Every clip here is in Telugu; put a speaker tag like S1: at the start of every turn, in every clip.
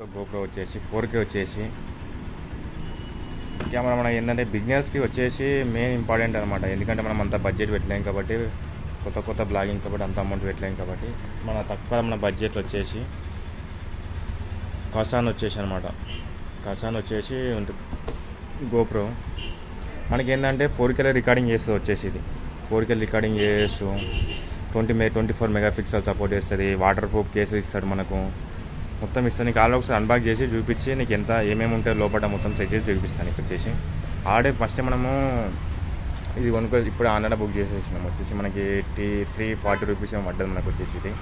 S1: గోప్రో వచ్చేసి ఫోర్ కే వచ్చేసి. కెమెరా మన ఏంటంటే బిగినర్స్కి వచ్చేసి మెయిన్ ఇంపార్టెంట్ అనమాట ఎందుకంటే మనం అంత బడ్జెట్ పెట్టలేం కాబట్టి కొత్త కొత్త బ్లాగింగ్ కాబట్టి అంత అమౌంట్ పెట్టలేం కాబట్టి మన తక్కువ మన బడ్జెట్ వచ్చేసి కసాన్ వచ్చేసి అనమాట కసాన్ వచ్చేసి గోప్రో మనకి ఏంటంటే ఫోర్ కేలో రికార్డింగ్ చేస్తుంది వచ్చేసి ఇది. ఫోర్ కే రికార్డింగ్ చేస్తూ ట్వంటీ మే twenty four mega pixel support చేస్తుంది వాటర్ ప్రూఫ్ కేసు ఇస్తాడు మనకు. మొత్తం ఇస్తాను. నీకు ఆల్రెడీ ఒకసారి అన్బాక్ చేసి చూపించి నీకు ఎంత ఏమేమి ఉంటాయో లోపల మొత్తం సెట్ చేసి చూపిస్తాను ఇక్కడ చేసి. ఆల్రెడీ ఫస్ట్ మనము ఇది కొనుక్కో ఇప్పుడు ఆన్లైన్ బుక్ చేసేసినాం. వచ్చేసి మనకి టీ త్రీ ఫార్టీ రూపీస్ ఏమో పడ్డది మనకు వచ్చేసి ఇది.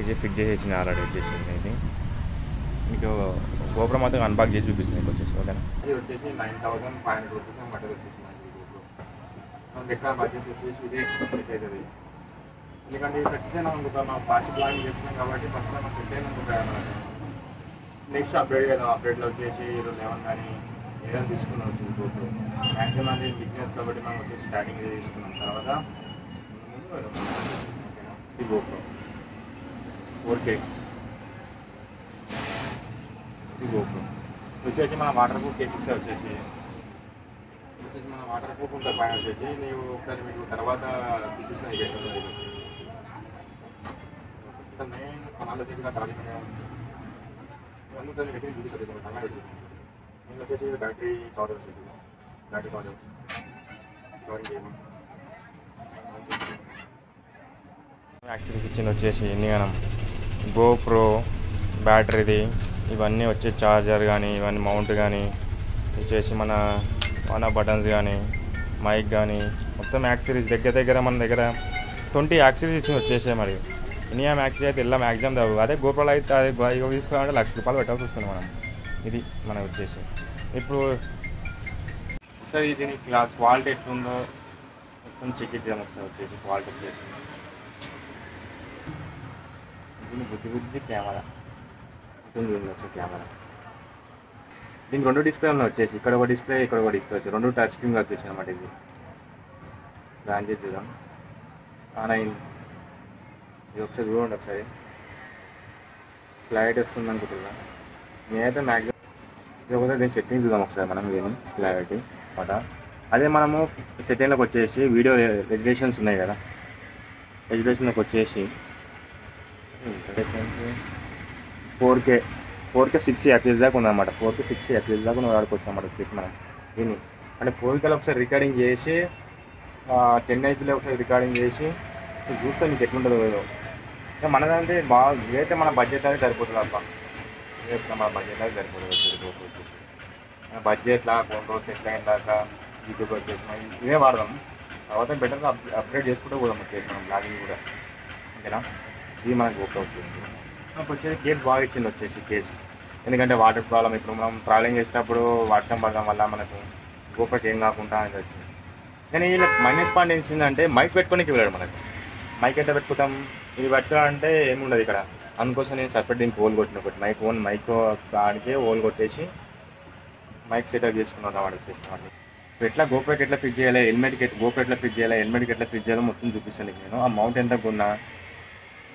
S1: ఇది ఫిక్స్ చేసేసిన ఆల్రెడీ వచ్చేసి ఇది. మీకు గోపురం మాత్రం అన్బాక్ చేసి చూపిస్తుంది మీకు వచ్చేసి ఓకేనా? ఇది వచ్చేసి nine thousand five hundred rupees ఏమో పడ్డది వచ్చేసి మనకి గోపురం మనకి బడ్జెట్ వచ్చేసి ఇదే అవుతుంది. ఎందుకంటే సక్సెస్ అయినా అనుకుంటా మనం ఫాస్ట్ ప్లాన్ చేస్తున్నాం కాబట్టి ఫస్ట్ మనం సెట్ అయినా మనకి నెక్స్ట్ అప్డేట్ కదా అప్డేట్లో వచ్చేసి లెవెన్ కానీ ఏదైనా తీసుకున్నాం వచ్చేసి మ్యాక్సిమం అది బిజినెస్ కాబట్టి మనం వచ్చి స్టార్టింగ్ తీసుకున్నాం. తర్వాత ఇది గోప్రో ఫోర్ కే ఇది గోప్రో వచ్చేసి మన వాటర్ ప్రూఫ్ కేసెస్ వచ్చేసి. వచ్చేసి మన వాటర్ ప్రూఫ్ ఉంటుంది పైన వచ్చేసి. నీవు ఒకసారి మీకు తర్వాత చూపిస్తాను ఇది ఎట్లా ఉందో ఇది. మొత్తం మెయిన్ కొనాలి వచ్చేసి ఇలా చార్జింగ్ ఇవన్నీ దాన్ని పెట్టి చూపిస్తారు ఇక్కడ కన్నా పెట్టి నేను వచ్చేసి బ్యాటరీ కవర్ వచ్చేసి ఇచ్చింది వచ్చేసి ఎన్నిగానం. గోప్రో బ్యాటరీది ఇవన్నీ వచ్చే చార్జర్ కానీ ఇవన్నీ మౌంట్ కానీ వచ్చేసి మన మన బటన్స్ కానీ మైక్ కానీ మొత్తం యాక్సెరీస్ దగ్గర దగ్గర మన దగ్గర ట్వంటీ యాక్సిరీస్ ఇచ్చింది వచ్చేసే మరి. ఇనియా మ్యాక్సీ అయితే ఇలా మ్యాక్సిమం తగ్గు అదే గోప్రోలో అయితే అది ఇగో తీసుకోవాలంటే లక్ష రూపాయలు పెట్టాల్సి వస్తుంది మనం ఇది మన వచ్చేసి ఇప్పుడు ఒకసారి దీని క్వాలిటీ ఎట్లుందో మొత్తం చెక్ ఇద్దాం ఒకసారి వచ్చేసి క్వాలిటీ వచ్చేసి దీని బుద్ధి బుద్ధి కెమెరా. ఉంటుంది కెమెరా. దీనికి రెండు డిస్ప్లే ఉన్నాయి వచ్చేసి. ఇక్కడ ఒక డిస్ప్లే ఇక్కడ ఒక డిస్ప్లే వచ్చి రెండు టచ్ స్క్రీన్ వచ్చేసి అనమాట ఇది బ్రాంచ్ చేసి చూద్దాం. ఆన్ అయింది. ఇది ఒకసారి చూడండి ఒకసారి. ఫ్లైట్ వస్తుంది అనుకుంటున్నా. నేనైతే మ్యాక్సిమం ఇది ఒకసారి దీని సెట్టింగ్ చూద్దాం ఒకసారి మనం దీని క్లారిటీ అనమాట అదే మనము సెట్టింగ్లోకి వచ్చేసి వీడియో రెజల్యూషన్స్ ఉన్నాయి కదా. రెజల్యూషన్లోకి వచ్చేసి four K four K sixty fps దాకా ఉందన్నమాట. ఫోర్ కే సిక్స్టీ ఎఫ్ఎస్ దాకా నువ్వు వాడుకోవచ్చు అన్నమాట వచ్చేసి మనం దీన్ని. అంటే ఫోర్ కేలో ఒకసారి రికార్డింగ్ చేసి టెన్ హెచ్లో ఒకసారి రికార్డింగ్ చేసి చూస్తే మీకు ఎట్లుంటుందో మనదంటే బాగా ఇదైతే మన బడ్జెట్ అనేది సరిపోతుంది అబ్బా. ఇదైతే మన బడ్జెట్ అనేది సరిపోతుంది వచ్చేసి మన బడ్జెట్లా ఫోన్ రోజు సెట్ అయిన దాకా యూట్యూబ్ వచ్చేసి ఇదే వాడదాం. తర్వాత బెటర్గా అప్గ్రేడ్ చేసుకుంటే పోదాం వచ్చేసి మనం బ్లాగింగ్ కూడా. ఓకేనా? ఇది మనకు ఓకే వచ్చేసి. మనకు వచ్చేసి కేస్ బాగా ఇచ్చింది వచ్చేసి కేస్ ఎందుకంటే వాటర్ ప్రాబ్లం ఇప్పుడు మనం ట్రావెలింగ్ చేసేటప్పుడు వర్షం పడడం వల్ల మనకు గోప్రోకి ఏం కాకుండా అని వచ్చింది కానీ వీళ్ళ మైనస్ పాయింట్ ఏంటంటే మైక్ పెట్టుకోనికి వెళ్ళాడు మనకు. మైక్ ఎట్లా పెట్టుకుంటాం? ఇది పెట్టుకోవాలంటే ఏముండదు ఇక్కడ. అందుకోసం నేను సపరేట్ దీనికి హోల్ కొట్టిన ఒకటి. మైక్ ఓన్ మైక్ దానికే హోల్ కొట్టేసి మైక్ సెటప్ చేసుకున్నాను వాడు వచ్చేసి ఎట్లా గోపేట్ ఎట్లా ఫిట్ చేయాలి హెల్మెట్కి గోపేట్ ఎట్లా ఫిట్ చేయాలి హెల్మెట్కి ఎట్లా ఫిట్ చేయాలో మొత్తం చూపిస్తాను నేను. ఆ మౌంట్ ఎంత కొన్నా?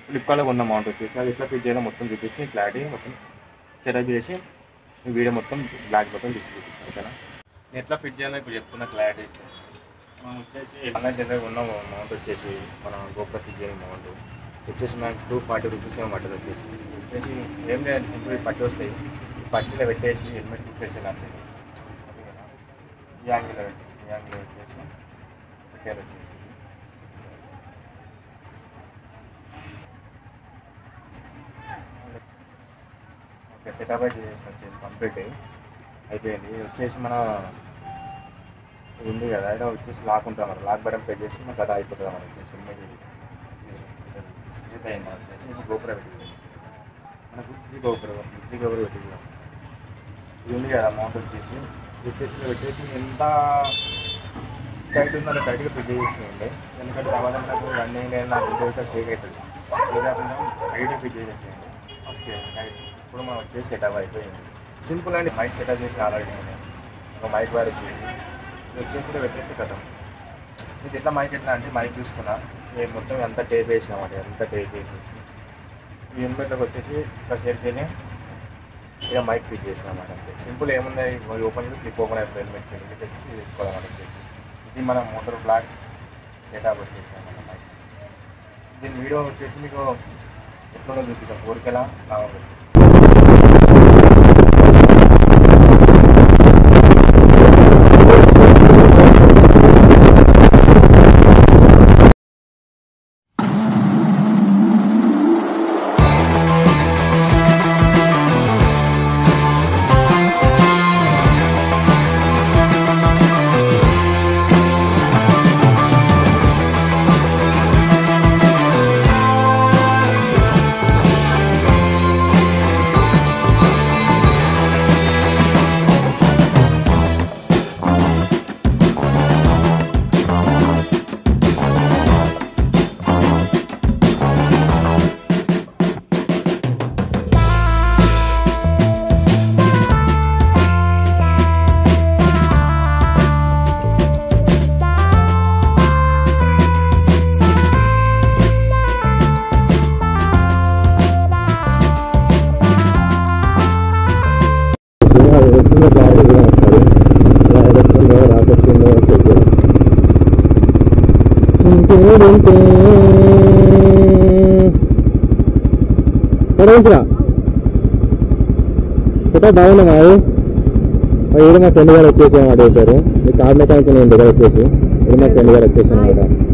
S1: ఫ్లిప్కార్ట్లో కొన్న మౌంట్ వచ్చేసి అది ఎట్లా ఫిట్ చేయాలో మొత్తం చూపిస్తే క్లారిటీ మొత్తం సెటప్ చేసి వీడియో మొత్తం బ్లాక్ మొత్తం చూపిస్తాను ఓకేనా? నేను ఎట్లా ఫిట్ చేయాలో ఇప్పుడు చెప్తున్నా క్లారిటీ మనం వచ్చేసి ఎలా దగ్గర ఉన్న మౌంట్ వచ్చేసి మన గోప్రో ఫిట్ చేయని మౌంట్ వచ్చేసి మనకి టూ ఫార్టీ రూపీస్ ఏమో పట్టదు వచ్చేసి. వచ్చేసి ఏం లేదు సింపుల్ పట్టి వస్తాయి పట్టిలో పెట్టేసి హెల్మెట్ పెట్టేసి అంతే ఈ యాంగిల్లో పెట్టి ఈ యాంగిల్లో పెట్టేసి పెట్టేది వచ్చేసి. ఓకే సెటప్ అయితే చేసిన వచ్చేసి కంప్లీట్ అయిపోయింది. వచ్చేసి మన ఉంది కదా అయితే వచ్చేసి లాక్ ఉంటుంది మరి లాక్ బటన్ ప్రెస్ చేసి మనకు అలా అయిపోతుంది మనం వచ్చేసి. హెల్మెట్ ఇది అయింది మనకు పెట్టింది మనకు జీ గోపురం జీ గోపుర పెట్టింది ఇది ఉంది కదా అమౌంట్ వచ్చేసి. ఇది వచ్చేసి పెట్టేసి ఎంత టైట్ ఉందో టైట్గా ఫిట్ చేసి ఎందుకంటే తర్వాత నాకు రన్నింగ్ అయినా నాకు ఇంకొక షేక్ అవుతుంది. షేక్ కాకుండా టైట్గా ఫిట్ చేసేసేయండి ఓకే రైట్ ఇప్పుడు మనం వచ్చేసి సెటప్ అయిపోయింది. సింపుల్ అండి మైక్ సెటప్ చేసి ఆల్రెడీ నేను. ఒక మైక్ వారి చేసి వచ్చేసి పెట్టేస్తే కదా మీకు ఎట్లా మైక్ ఎట్లా అంటే మైక్ తీసుకున్నా మేము మొత్తం ఎంత టేప్ వేసినామండి ఎంత టేప్ వేసేసి ఈ హెల్మెట్లోకి వచ్చేసి కాసేపు తిని ఇక మైక్ ఫిట్ చేసినామాట అంతే. సింపుల్ ఏముంది ఓపెన్ చేసి క్లిప్ ఓపెన్ అయిపోయి హెల్మెట్ హెల్మెట్ వచ్చి తీసుకోవాలన్నమాట వచ్చేసి ఇది మన మోటార్ బ్లాక్ సెటప్ వచ్చేసి మైక్. దీని వీడియో వచ్చేసి మీకు ఎట్లా చూపిస్తాం. కోరికలా లాభం
S2: ఇంకేంటే పడేసిరా ఫోటో బాగున్నా మాది ఇది మా ఫ్రెండ్ గారు వచ్చేసాం మాట చెప్పారు మీ కార్ మెకానిక్ నేను దగ్గర వచ్చేసి ఇది మా ఫ్రెండ్ గారు వచ్చేసాను అనమాట